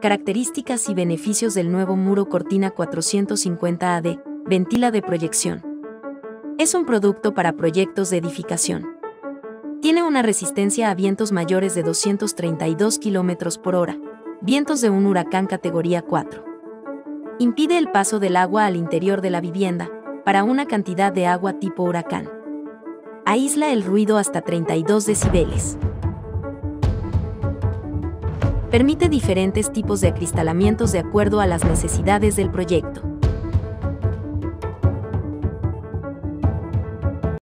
Características y beneficios del nuevo muro Cortina 450 AD, ventila de proyección. Es un producto para proyectos de edificación. Tiene una resistencia a vientos mayores de 232 km por hora, vientos de un huracán categoría 4. Impide el paso del agua al interior de la vivienda, para una cantidad de agua tipo huracán. Aísla el ruido hasta 32 decibeles. Permite diferentes tipos de acristalamientos de acuerdo a las necesidades del proyecto.